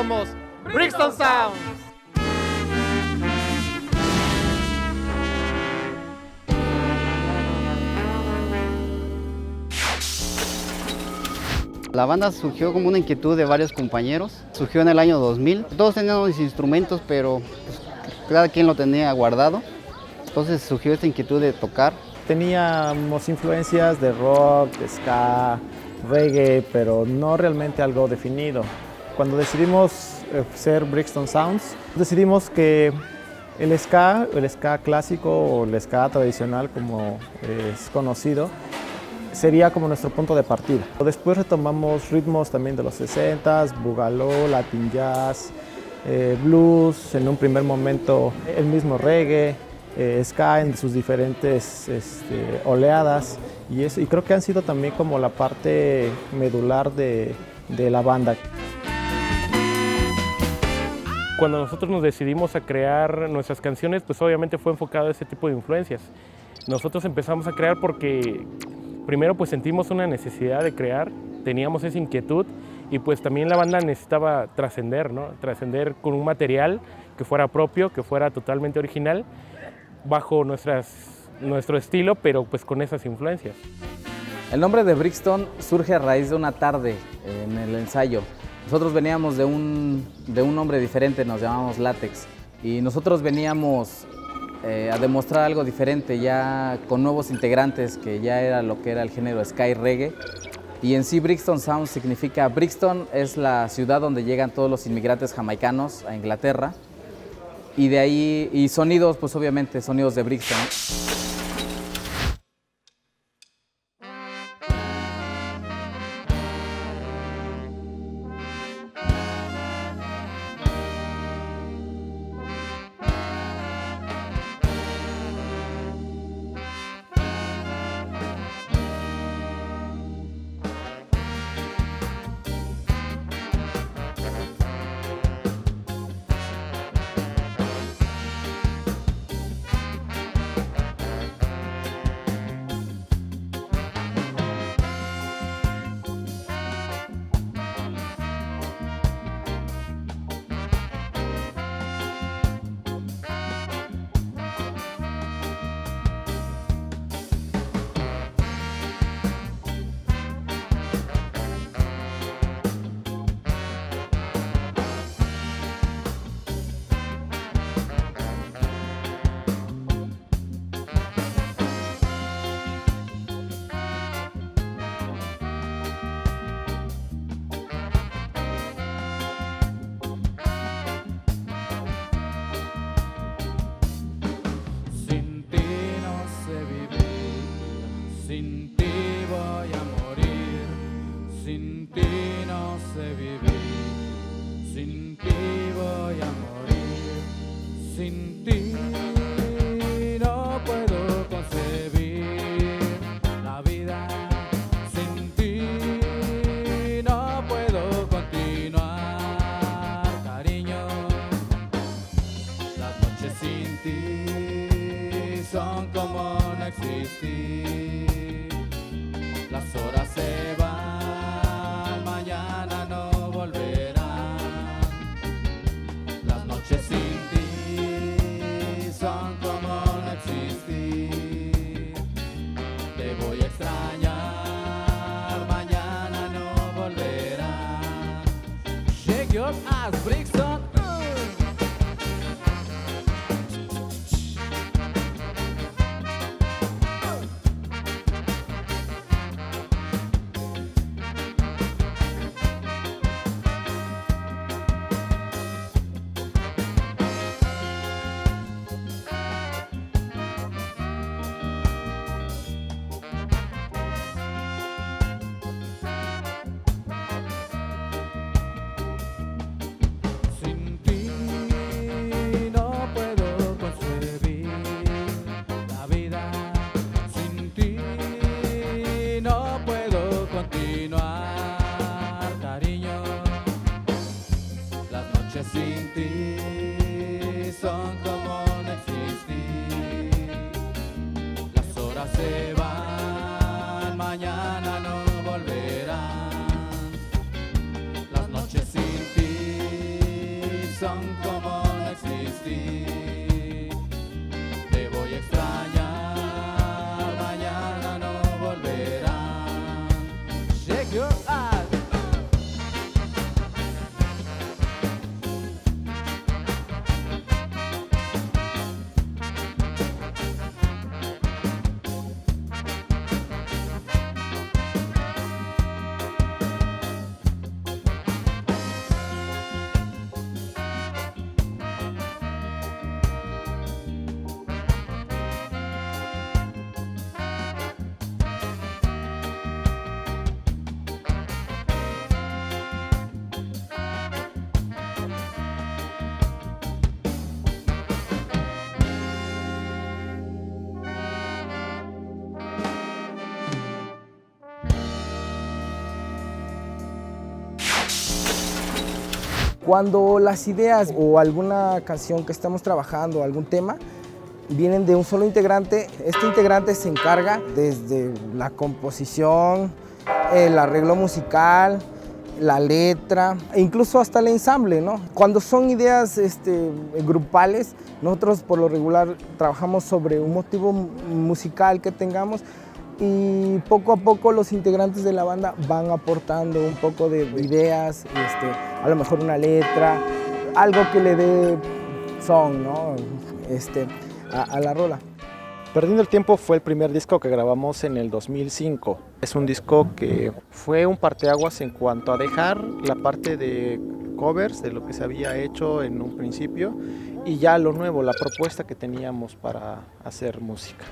somos Brixton Sound. La banda surgió como una inquietud de varios compañeros. Surgió en el año 2000. Todos teníamos instrumentos, pero pues, cada quien lo tenía guardado. Entonces surgió esta inquietud de tocar. Teníamos influencias de rock, de ska, reggae, pero no realmente algo definido. Cuando decidimos eh, ser Brixton Sounds, decidimos que el ska, el ska clásico o el ska tradicional como es conocido, sería como nuestro punto de partida. Después retomamos ritmos también de los 60s, boogaloo, latin jazz, eh, blues, en un primer momento el mismo reggae, eh, ska en sus diferentes este, oleadas y, creo que han sido también como la parte medular de la banda. Cuando nosotros nos decidimos a crear nuestras canciones, pues obviamente fue enfocado a ese tipo de influencias. Nosotros empezamos a crear porque primero pues sentimos una necesidad de crear, teníamos esa inquietud y pues también la banda necesitaba trascender, ¿no? Trascender con un material que fuera propio, que fuera totalmente original, bajo nuestras, nuestro estilo, pero pues con esas influencias. El nombre de Brixton surge a raíz de una tarde eh, en el ensayo. Nosotros veníamos de un, de un nombre diferente, nos llamamos Látex, y nosotros veníamos eh, a demostrar algo diferente, ya con nuevos integrantes, que ya era lo que era el género Sky Reggae. Y en sí Brixton Sound significa, Brixton es la ciudad donde llegan todos los inmigrantes jamaicanos a Inglaterra. Y de ahí, y sonidos, pues obviamente, sonidos de Brixton. As brincas Cuando las ideas o alguna canción que estamos trabajando, algún tema, vienen de un solo integrante, este integrante se encarga desde la composición, el arreglo musical, la letra e incluso hasta el ensamble, ¿no? Cuando son ideas este, grupales, nosotros por lo regular trabajamos sobre un motivo musical que tengamos y poco a poco los integrantes de la banda van aportando un poco de ideas, este, a lo mejor una letra, algo que le dé son, ¿no? Este, a, a la rola. Perdiendo el tiempo fue el primer disco que grabamos en el 2005. Es un disco que fue un parteaguas en cuanto a dejar la parte de covers de lo que se había hecho en un principio y ya lo nuevo, la propuesta que teníamos para hacer música.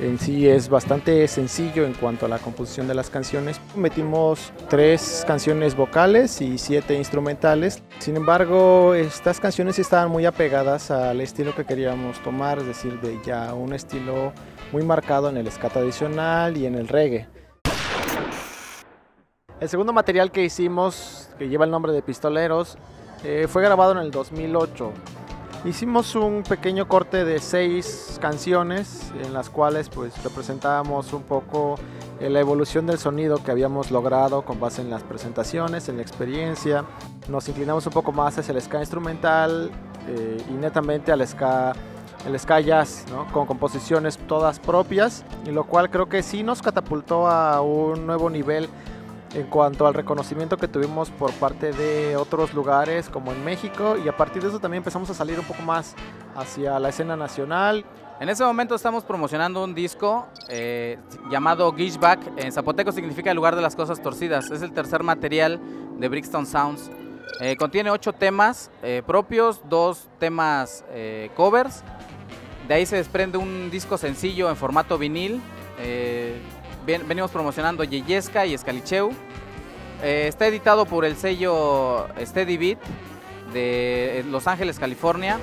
En sí es bastante sencillo en cuanto a la composición de las canciones. Metimos tres canciones vocales y siete instrumentales. Sin embargo, estas canciones estaban muy apegadas al estilo que queríamos tomar, es decir, de ya un estilo muy marcado en el ska tradicional y en el reggae. El segundo material que hicimos, que lleva el nombre de Pistoleros, eh, fue grabado en el 2008. Hicimos un pequeño corte de seis canciones en las cuales pues representábamos un poco eh, la evolución del sonido que habíamos logrado con base en las presentaciones, en la experiencia. Nos inclinamos un poco más hacia el ska instrumental eh, y netamente al ska, el ska jazz, ¿no? con composiciones todas propias, y lo cual creo que sí nos catapultó a un nuevo nivel en cuanto al reconocimiento que tuvimos por parte de otros lugares como en México y a partir de eso también empezamos a salir un poco más hacia la escena nacional. En ese momento estamos promocionando un disco eh, llamado Gishback. En zapoteco significa el lugar de las cosas torcidas. Es el tercer material de Brixton Sounds. Eh, contiene ocho temas eh, propios, dos temas eh, covers. De ahí se desprende un disco sencillo en formato vinil. Ven- venimos promocionando Yeyesca y Escalicheu. Eh, está editado por el sello Steady Beat de Los Ángeles, California.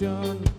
Emoción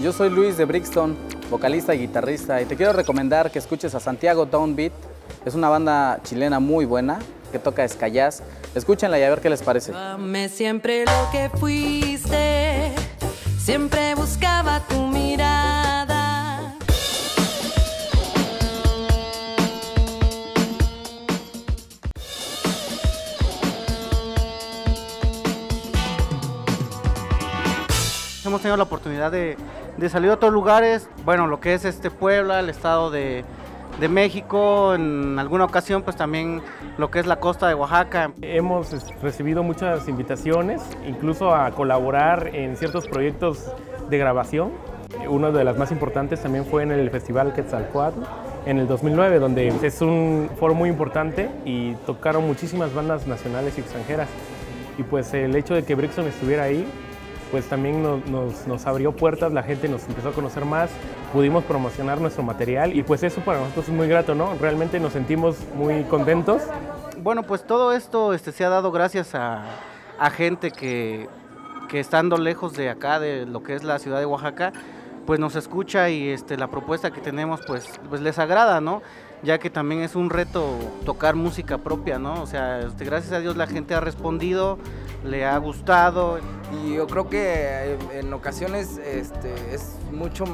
Yo soy Luis de Brixton, vocalista y guitarrista, y te quiero recomendar que escuches a Santiago Downbeat. Es una banda chilena muy buena que toca ska jazz. Escúchenla y a ver qué les parece. Dame siempre lo que fuiste, siempre buscaba tu mirada. Hemos tenido la oportunidad de, de salir a otros lugares, bueno, lo que es este Puebla, el estado de, de México, en alguna ocasión pues también lo que es la costa de Oaxaca. Hemos recibido muchas invitaciones, incluso a colaborar en ciertos proyectos de grabación. Una de las más importantes también fue en el Festival Quetzalcoatl en el 2009, donde es un foro muy importante y tocaron muchísimas bandas nacionales y extranjeras. Y pues el hecho de que Brixton estuviera ahí, pues también nos, nos, abrió puertas, la gente nos empezó a conocer más, pudimos promocionar nuestro material y pues eso para nosotros es muy grato, ¿no? Realmente nos sentimos muy contentos. Bueno, pues todo esto este, se ha dado gracias a, a gente que, que estando lejos de acá, de lo que es la ciudad de Oaxaca, pues nos escucha y este, la propuesta que tenemos pues, pues les agrada, ¿no? Ya que también es un reto tocar música propia, ¿no? O sea, este, gracias a Dios la gente ha respondido, le ha gustado. Y yo creo que en ocasiones este, es mucho,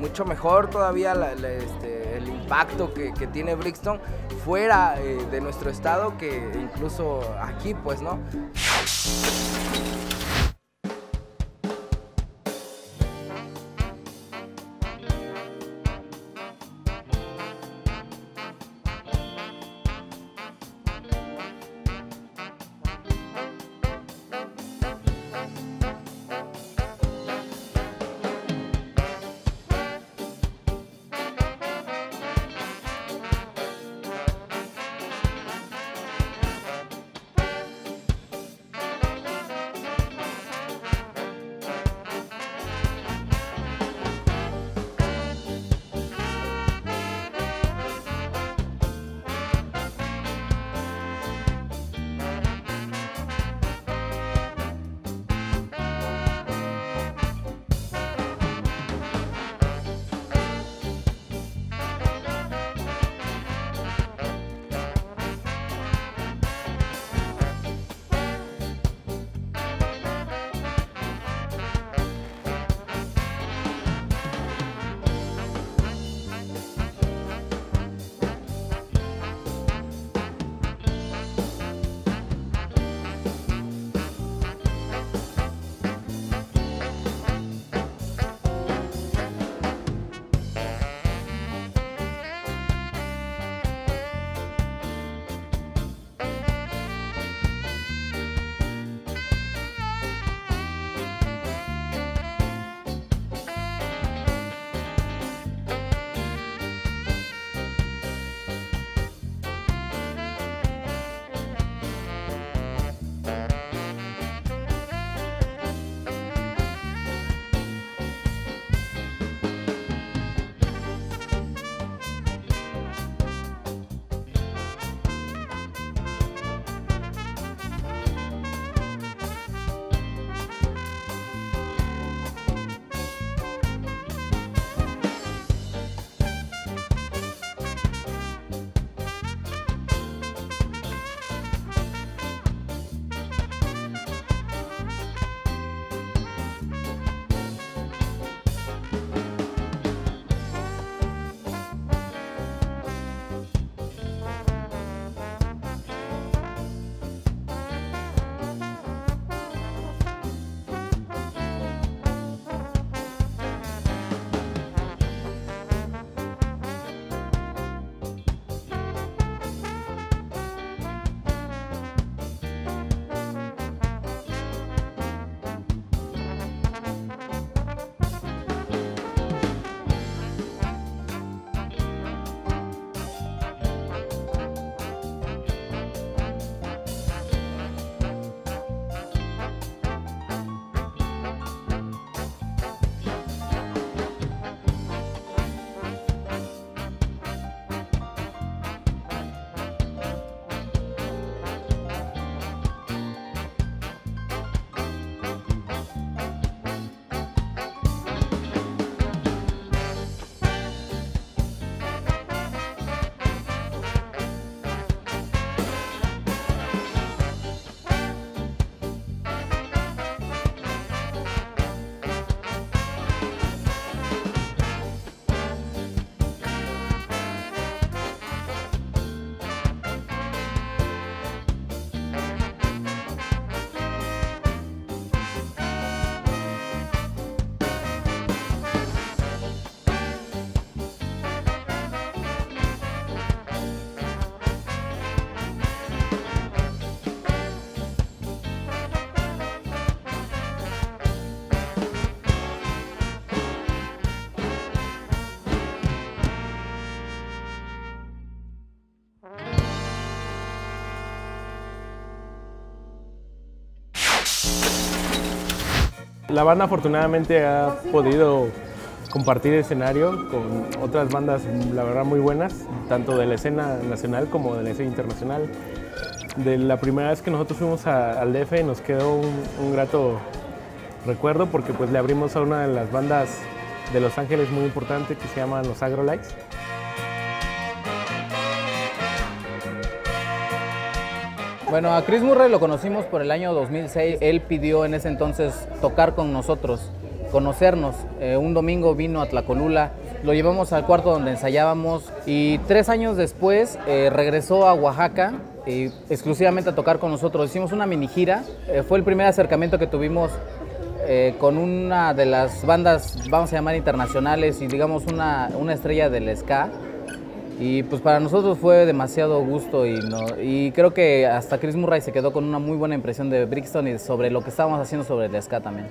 mucho mejor todavía este, el impacto que, que, tiene Brixton fuera eh, de nuestro estado que incluso aquí, pues, ¿no? La banda afortunadamente ha podido compartir escenario con otras bandas, la verdad, muy buenas, tanto de la escena nacional como de la escena internacional. De la primera vez que nosotros fuimos a- al DF nos quedó un, grato recuerdo porque pues le abrimos a una de las bandas de Los Ángeles muy importante que se llaman Los Agrolites. Bueno, a Chris Murray lo conocimos por el año 2006. Él pidió en ese entonces tocar con nosotros, conocernos. Eh, un domingo vino a Tlacolula, lo llevamos al cuarto donde ensayábamos y tres años después eh, regresó a Oaxaca exclusivamente a tocar con nosotros. Hicimos una mini gira. Eh, fue el primer acercamiento que tuvimos con una de las bandas, vamos a llamar internacionales y digamos una, una estrella del ska. Y pues para nosotros fue demasiado gusto y, no- y creo que hasta Chris Murray se quedó con una muy buena impresión de Brixton y sobre lo que estábamos haciendo sobre el ska también.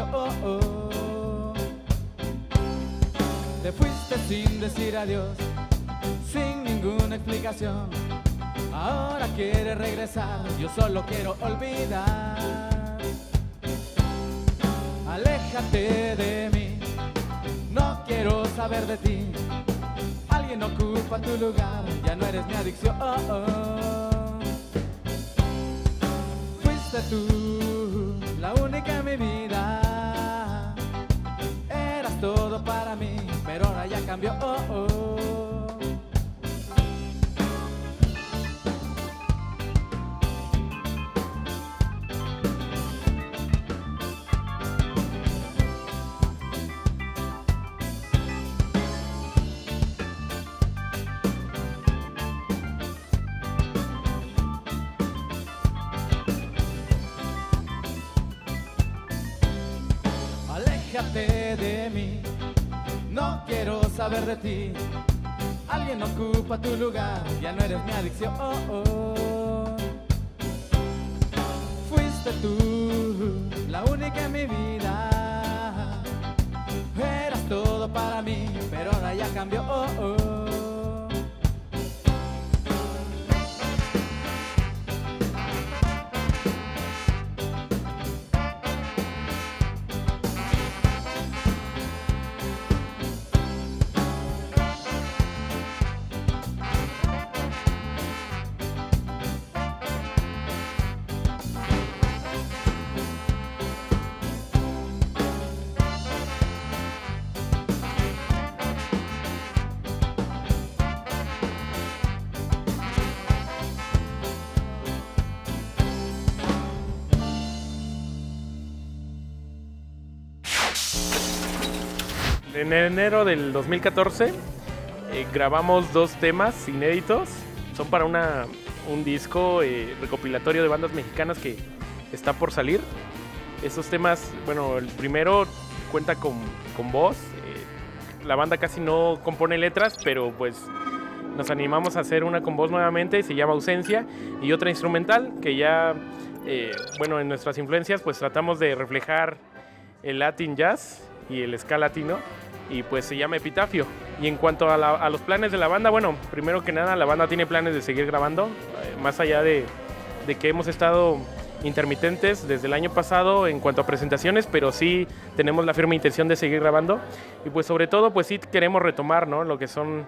Oh, oh. Te fuiste sin decir adiós, sin ninguna explicación. Ahora quieres regresar, yo solo quiero olvidar. Aléjate de mí, no quiero saber de ti. Alguien ocupa tu lugar, ya no eres mi adicción. Fuiste tú la única en mi vida. Eras todo para mí, pero ahora ya cambió. Aléjate de ti. Alguien ocupa tu lugar, ya no eres mi adicción. Fuiste tú la única en mi vida. Eras todo para mí, pero ahora ya cambió. En enero del 2014 eh, grabamos dos temas inéditos. Son para una, un disco eh, recopilatorio de bandas mexicanas que está por salir. Esos temas, bueno, el primero cuenta con, con voz. eh, la banda casi no compone letras, pero pues nos animamos a hacer una con voz nuevamente, se llama Ausencia, y otra instrumental que ya, eh, bueno, en nuestras influencias pues tratamos de reflejar el Latin Jazz y el ska latino y pues se llama Epitafio. Y en cuanto a, los planes de la banda, bueno, primero que nada la banda tiene planes de seguir grabando, eh, más allá de, de que hemos estado intermitentes desde el año pasado en cuanto a presentaciones, pero sí tenemos la firme intención de seguir grabando y pues sobre todo pues sí queremos retomar ¿no? lo que son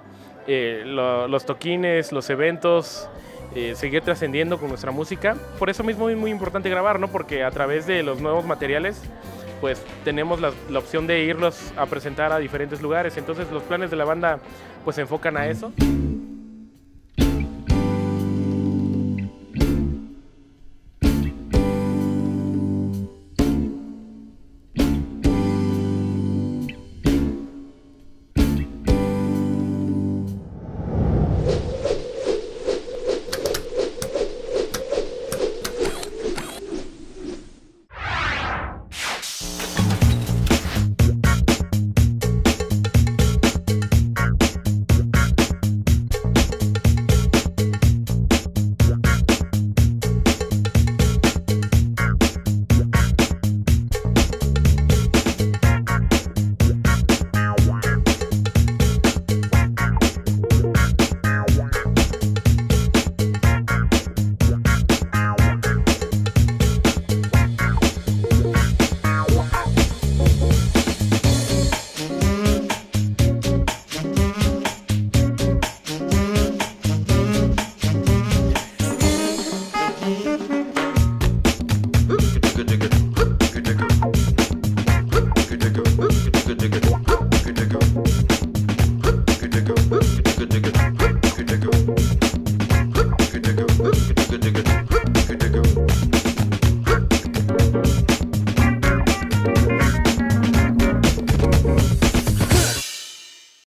eh, lo- los toquines, los eventos, eh, seguir trascendiendo con nuestra música. Por eso mismo es muy importante grabar, ¿no? porque a través de los nuevos materiales pues tenemos la, opción de irlos a presentar a diferentes lugares. Entonces los planes de la banda pues se enfocan a eso.